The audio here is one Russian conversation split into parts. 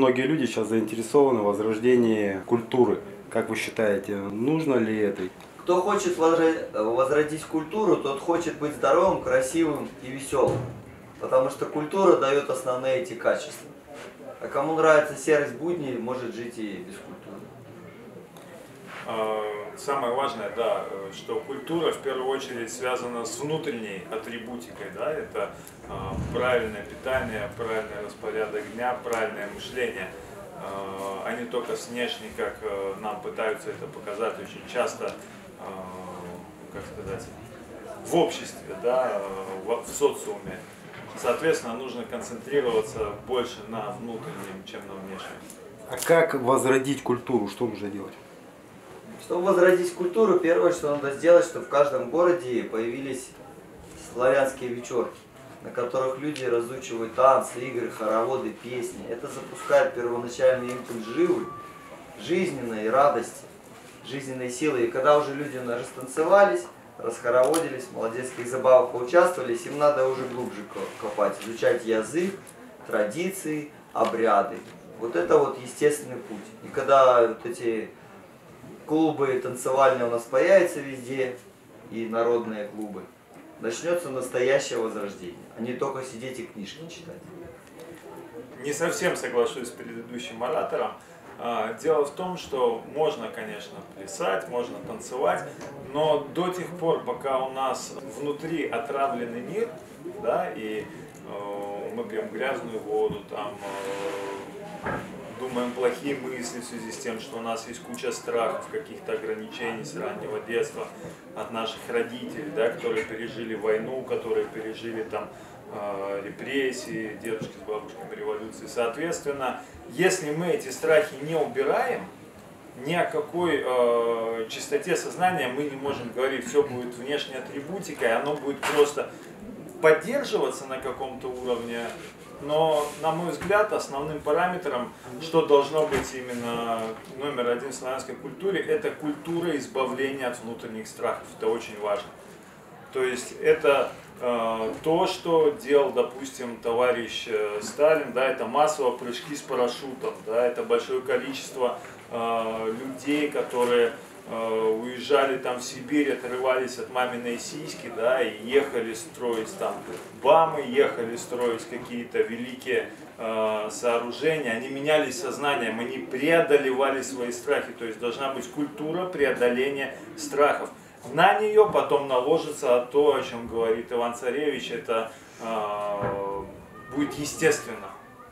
Многие люди сейчас заинтересованы в возрождении культуры. Как вы считаете, нужно ли это? Кто хочет возродить культуру, тот хочет быть здоровым, красивым и веселым. Потому что культура дает основные эти качества. А кому нравится серость будней, может жить и без культуры. Самое важное, да, что культура в первую очередь связана с внутренней атрибутикой, да, это а, правильное питание, правильный распорядок дня, правильное мышление, а, а не только с внешней, как нам пытаются это показать очень часто, как сказать, в обществе, да, в социуме. Соответственно, нужно концентрироваться больше на внутреннем, чем на внешнем. А как возродить культуру? Что нужно делать? Чтобы возродить культуру, первое, что надо сделать, чтобы в каждом городе появились славянские вечерки, на которых люди разучивают танцы, игры, хороводы, песни. Это запускает первоначальный импульс живы, жизненной радости, жизненной силы. И когда уже люди растанцевались, расхороводились, в молодецких забавах поучаствовали, им надо уже глубже копать, изучать язык, традиции, обряды. Вот это вот естественный путь. И когда вот эти клубы танцевальные у нас появятся везде, и народные клубы, начнется настоящее возрождение, а не только сидеть и книжки читать. Не совсем соглашусь с предыдущим оратором. А, дело в том, что можно, конечно, плясать, можно танцевать, но до тех пор, пока у нас внутри отравленный мир, да, и э, мы пьем грязную воду, там, э, думаем плохие мысли в связи с тем, что у нас есть куча страхов, каких-то ограничений с раннего детства от наших родителей, да, которые пережили войну, которые пережили там э, репрессии, дедушки с бабушками революции. Соответственно, если мы эти страхи не убираем, ни о какой э, чистоте сознания мы не можем говорить. Все будет внешней атрибутикой, оно будет просто поддерживаться на каком-то уровне. Но, на мой взгляд, основным параметром, что должно быть именно номер один в славянской культуре, это культура избавления от внутренних страхов. Это очень важно. То есть это э, то, что делал, допустим, товарищ э, Сталин, да, это массовые прыжки с парашютом, да, это большое количество э, людей, которые уезжали там в Сибирь, отрывались от маминой сиськи, да, и ехали строить там БАМы, ехали строить какие-то великие э, сооружения, они менялись сознанием, они преодолевали свои страхи, то есть должна быть культура преодоления страхов. На нее потом наложится то, о чем говорит Иван Царевич, это э, будет естественно.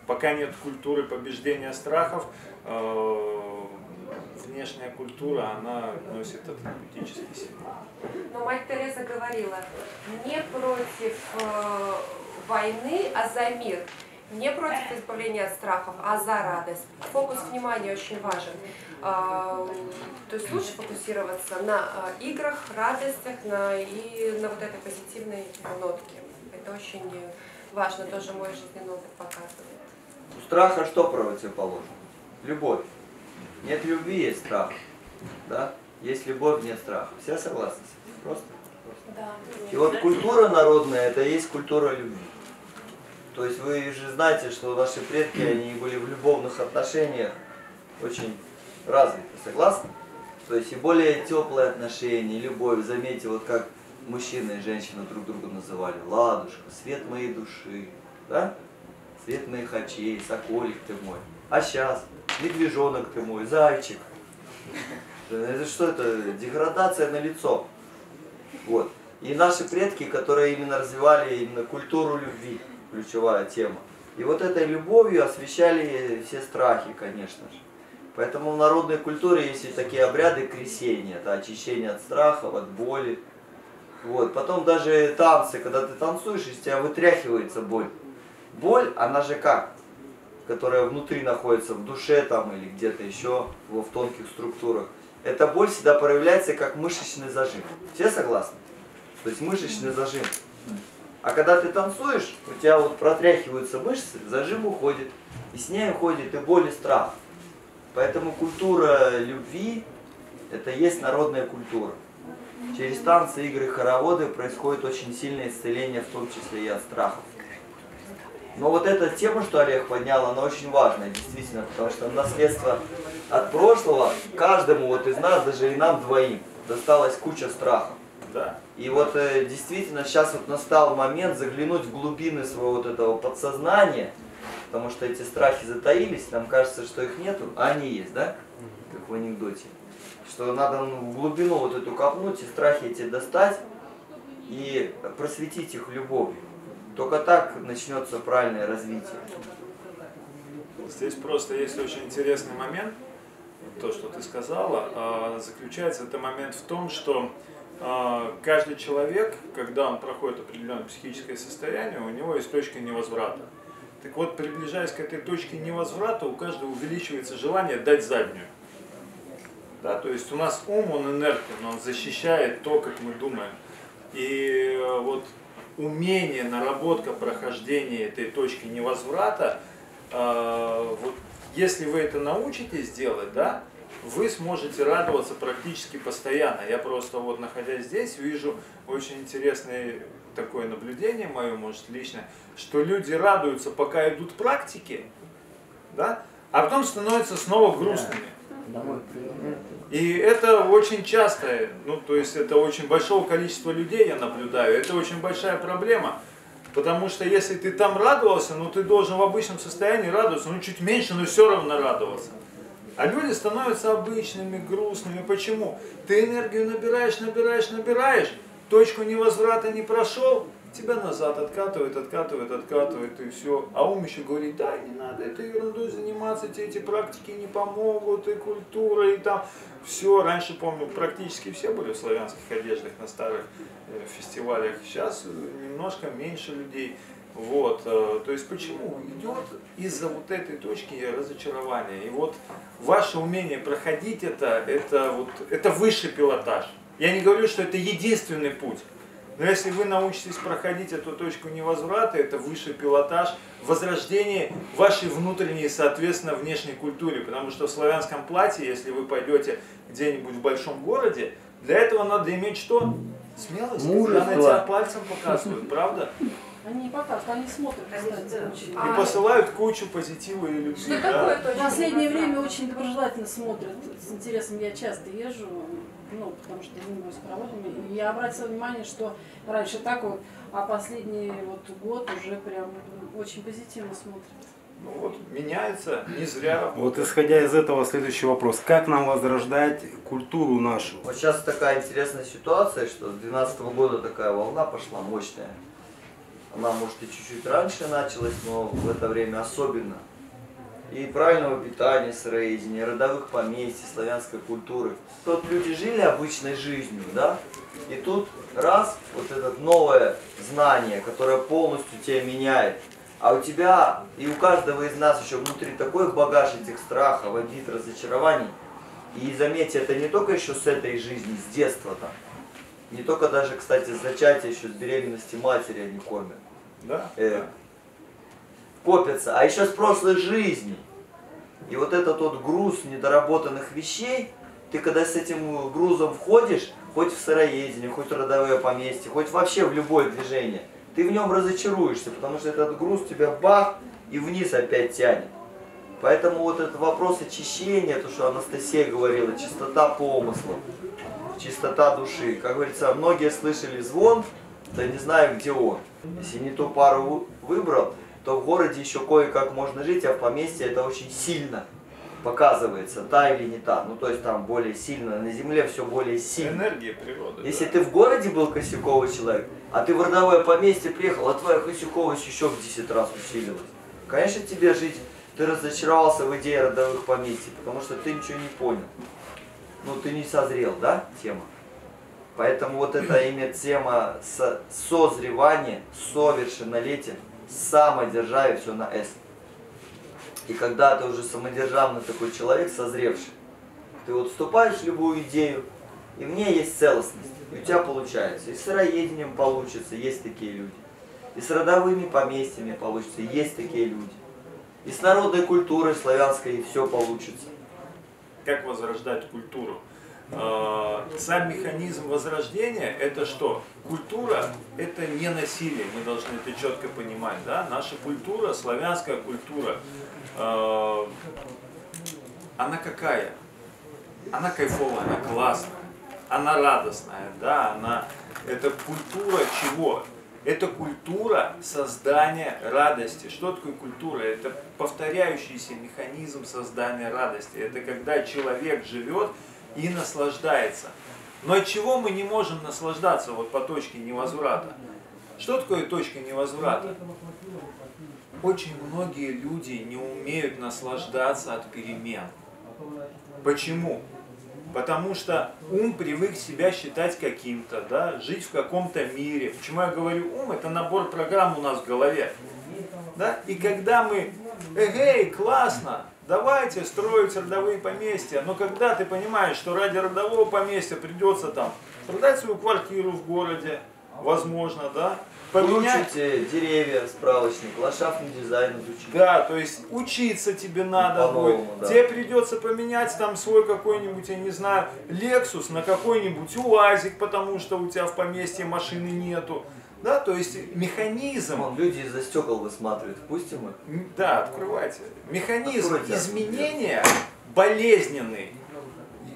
Пока нет культуры побеждения страхов, э, внешняя культура, она носит атрибутический символ. Но мать Тереза говорила, не против э, войны, а за мир. Не против избавления от страхов, а за радость. Фокус внимания очень важен. А, то есть лучше фокусироваться на а, играх, радостях на, и на вот этой позитивной нотке. Это очень важно, тоже мой жизненный опыт показывает. У страха что противоположно? Любовь. Нет любви, есть страх. Да? Есть любовь, нет страха. Все согласны с этим? Просто? Да. И вот культура народная, это и есть культура любви. То есть вы же знаете, что наши предки, они были в любовных отношениях очень развиты, согласны? То есть и более теплые отношения, любовь. Заметьте, вот как мужчина и женщина друг друга называли. Ладушка, свет моей души, да? Свет моих очей, соколик ты мой. А сейчас медвежонок ты мой, зайчик. Это что это? Деградация на лицо. Вот. И наши предки, которые именно развивали именно культуру любви, ключевая тема. И вот этой любовью освещали все страхи, конечно же. Поэтому в народной культуре есть и такие обряды крещения, это очищение от страхов, от боли. Вот. Потом даже танцы, когда ты танцуешь, из тебя вытряхивается боль. Боль, она же как? Которая внутри находится, в душе там или где-то еще, в тонких структурах. Эта боль всегда проявляется как мышечный зажим. Все согласны? То есть мышечный зажим. А когда ты танцуешь, у тебя вот протряхиваются мышцы, зажим уходит. И с ней уходит и боль, и страх. Поэтому культура любви – это есть народная культура. Через танцы, игры, хороводы происходит очень сильное исцеление, в том числе и от страхов. Но вот эта тема, что Олег поднял, она очень важная, действительно, потому что наследство от прошлого каждому вот из нас, даже и нам двоим, досталась куча страхов. Да. И вот э, действительно сейчас вот настал момент заглянуть в глубины своего вот этого подсознания, потому что эти страхи затаились, нам кажется, что их нету, а они есть, да? Как в анекдоте. Что надо ну, в глубину вот эту копнуть и страхи эти достать и просветить их любовью. Только так начнется правильное развитие. Здесь просто есть очень интересный момент, то, что ты сказала, а, заключается это момент в том, что а, каждый человек, когда он проходит определенное психическое состояние, у него есть точка невозврата. Так вот, приближаясь к этой точке невозврата, у каждого увеличивается желание дать заднюю. Да, то есть у нас ум, он инертен, он защищает то, как мы думаем. И э, вот умение, наработка прохождения этой точки невозврата, э, вот если вы это научитесь делать, да, вы сможете радоваться практически постоянно. Я просто вот находясь здесь вижу очень интересное такое наблюдение мое, может, личное, что люди радуются, пока идут практики, да, а потом становятся снова грустными. И это очень часто, ну то есть это очень большого количества людей я наблюдаю, это очень большая проблема. Потому что если ты там радовался, ну ты должен в обычном состоянии радоваться, ну чуть меньше, но все равно радоваться. А люди становятся обычными, грустными. Почему? Ты энергию набираешь, набираешь, набираешь, точку невозврата не прошел, тебя назад откатывает, откатывает, откатывает и все. А ум еще говорит, да, не надо этой ерундой заниматься, тебе эти практики не помогут, и культура, и там все. Раньше, помню, практически все были в славянских одеждах на старых э, фестивалях. Сейчас немножко меньше людей. Вот, э, то есть почему? Идет из-за вот этой точки разочарования. И вот ваше умение проходить это, это, вот, это высший пилотаж. Я не говорю, что это единственный путь. Но если вы научитесь проходить эту точку невозврата, это высший пилотаж, возрождение вашей внутренней, соответственно, внешней культуре. Потому что в славянском платье, если вы пойдете где-нибудь в большом городе, для этого надо иметь что? Смелость. Когда на тебя пальцем показывают, правда? Они не показывают, они смотрят, кстати, очень. И посылают кучу позитива и любви. Что да? такое В последнее время очень доброжелательно смотрят. С интересом я часто езжу, ну, потому что занимаюсь проводами. И я обратила внимание, что раньше так вот, а последний вот год уже прям очень позитивно смотрят. Ну вот, меняется, не зря. Вот исходя из этого следующий вопрос. Как нам возрождать культуру нашу? Вот сейчас такая интересная ситуация, что с 2012 года такая волна пошла мощная. Она, может, и чуть-чуть раньше началась, но в это время особенно. И правильного питания, сыроедения, родовых поместьй, славянской культуры. Тут люди жили обычной жизнью, да? И тут раз, вот это новое знание, которое полностью тебя меняет. А у тебя и у каждого из нас еще внутри такой багаж этих страхов, обид, разочарований. И заметьте, это не только еще с этой жизни, с детства там. Не только даже, кстати, с зачатия, еще с беременности матери они кормят. Да? Э, копятся, а еще с прошлой жизни. И вот этот вот груз недоработанных вещей, ты когда с этим грузом входишь, хоть в сыроедение, хоть в родовое поместье, хоть вообще в любое движение, ты в нем разочаруешься, потому что этот груз тебя бах и вниз опять тянет. Поэтому вот этот вопрос очищения, то, что Анастасия говорила, чистота помыслов, чистота души. Как говорится, многие слышали звон, да не знаю, где он. Если не ту пару выбрал, то в городе еще кое-как можно жить, а в поместье это очень сильно показывается, та или не та. Ну, то есть там более сильно, на земле все более сильно. Энергия природы. Если да. ты в городе был косяковый человек, а ты в родовое поместье приехал, а твоя косяковость еще в 10 раз усилилась. Конечно, тебе жить, ты разочаровался в идее родовых поместий, потому что ты ничего не понял. Ну, ты не созрел, да, тема? Поэтому вот эта именно тема со- созревания, совершеннолетия, самодержавие, все на «с». И когда ты уже самодержавный такой человек, созревший, ты вот вступаешь в любую идею, и в ней есть целостность. И у тебя получается. И с сыроедением получится, есть такие люди. И с родовыми поместьями получится, есть такие люди. И с народной культурой славянской все получится. Как возрождать культуру? Э, сам механизм возрождения это что? Культура это не насилие, мы должны это четко понимать. Да? Наша культура, славянская культура, э, она какая? Она кайфовая, она классная, она радостная, да, она, это культура чего? Это культура создания радости. Что такое культура? Это повторяющийся механизм создания радости. Это когда человек живет и наслаждается. Но от чего мы не можем наслаждаться вот по точке невозврата? Что такое точка невозврата? Очень многие люди не умеют наслаждаться от перемен. Почему? Потому что ум привык себя считать каким-то, да, жить в каком-то мире. Почему я говорю ум? Это набор программ у нас в голове. Да? И когда мы, эгей, классно, давайте строить родовые поместья, но когда ты понимаешь, что ради родового поместья придется там продать свою квартиру в городе, возможно, да, поменять... Выучите деревья, справочник, ландшафтный дизайн изучить. Да, то есть учиться тебе надо будет. Да. Тебе придется поменять там свой какой-нибудь, я не знаю, Lexus на какой-нибудь УАЗик, потому что у тебя в поместье машины нету. Да, то есть механизм, Вон, люди из-за стекол высматривают. Пустим их? да, открывайте, механизм Откройте. изменения болезненный.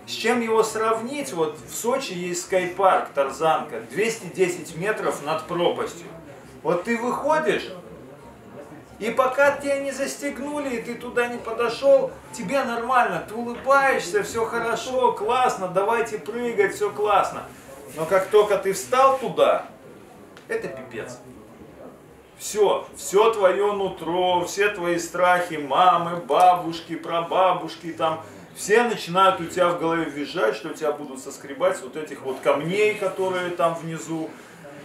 С чем его сравнить? Вот в Сочи есть скайпарк, Тарзанка, 210 метров над пропастью. Вот ты выходишь, и пока тебя не застегнули, и ты туда не подошел, тебе нормально, ты улыбаешься, все хорошо, классно, давайте прыгать, все классно. Но как только ты встал туда, это пипец. Все, все твое нутро, все твои страхи, мамы, бабушки, прабабушки, там, все начинают у тебя в голове визжать, что тебя будут соскребать с вот этих вот камней, которые там внизу.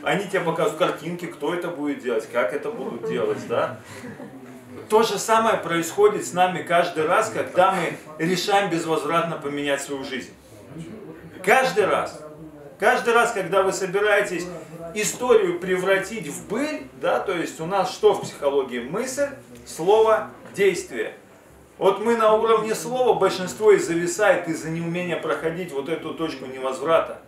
Они тебе показывают картинки, кто это будет делать, как это будут делать, да? То же самое происходит с нами каждый раз, когда мы решаем безвозвратно поменять свою жизнь. Каждый раз. Каждый раз, когда вы собираетесь историю превратить в быль, да, то есть у нас что в психологии? Мысль, слово, действие. Вот мы на уровне слова, большинство и зависает из-за неумения проходить вот эту точку невозврата.